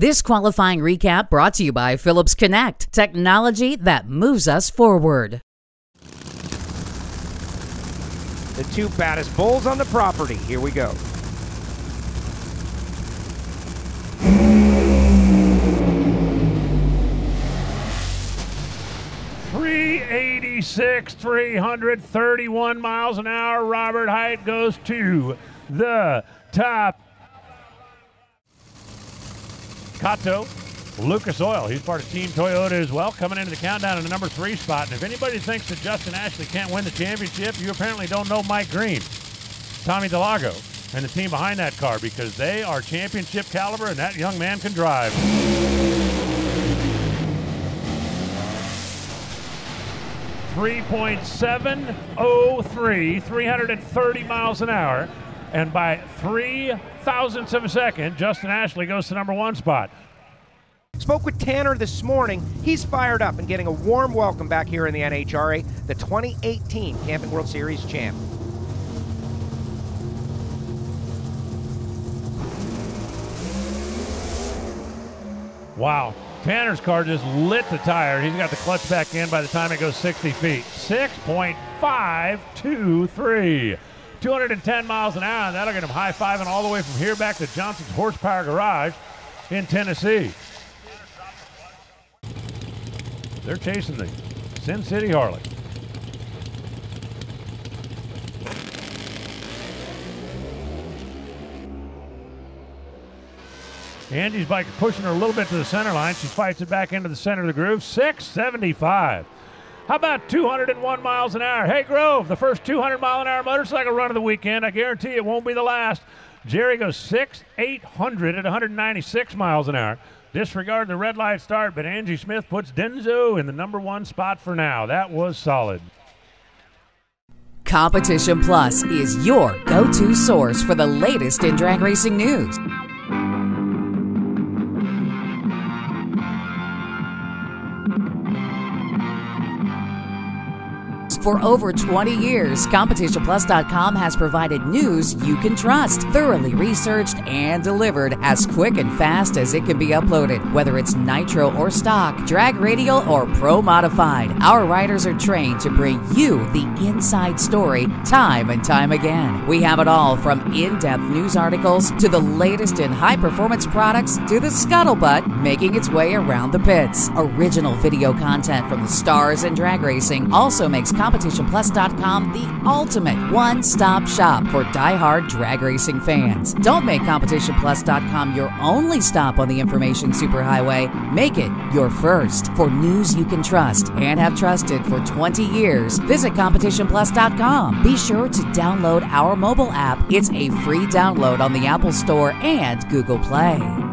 This qualifying recap brought to you by Phillips Connect, technology that moves us forward. The two baddest bulls on the property. Here we go. Three eighty-six, three hundred thirty-one miles an hour. Robert Hight goes to the top. Kato, Lucas Oil, he's part of Team Toyota as well, coming into the countdown in the number three spot. And if anybody thinks that Justin Ashley can't win the championship, you apparently don't know Mike Green, Tommy Delago, and the team behind that car because they are championship caliber and that young man can drive. Three point seven oh three, 330 miles an hour. And by three thousandths of a second, Justin Ashley goes to number one spot. Spoke with Tanner this morning. He's fired up and getting a warm welcome back here in the NHRA, the 2018 Camping World Series champ. Wow. Tanner's car just lit the tire. He's got the clutch back in by the time it goes 60 feet. 6.523. 210 miles an hour, and that'll get him high fiving all the way from here back to Johnson's Horsepower Garage in Tennessee. They're chasing the Sin City Harley. Angie's bike pushing her a little bit to the center line. She fights it back into the center of the groove. 675. How about 201 miles an hour? Hey, Grove, the first 200 mile an hour motorcycle run of the weekend. I guarantee it won't be the last. Jerry goes 6 800 at 196 miles an hour. Disregard the red light start, but Angie Smith puts Denso in the number one spot for now. That was solid. Competition Plus is your go to source for the latest in drag racing news. For over 20 years, CompetitionPlus.com has provided news you can trust, thoroughly researched and delivered as quick and fast as it can be uploaded. Whether it's nitro or stock, drag radial or pro modified, our writers are trained to bring you the inside story time and time again. We have it all from in depth news articles to the latest in high performance products to the scuttlebutt making its way around the pits. Original video content from the stars in drag racing also makes CompetitionPlus.com the ultimate one stop shop for die-hard drag racing fans. Don't make CompetitionPlus.com your only stop on the information superhighway. Make it your first. For news you can trust and have trusted for 20 years, visit CompetitionPlus.com. Be sure to download our mobile app. It's a free download on the Apple Store and Google Play.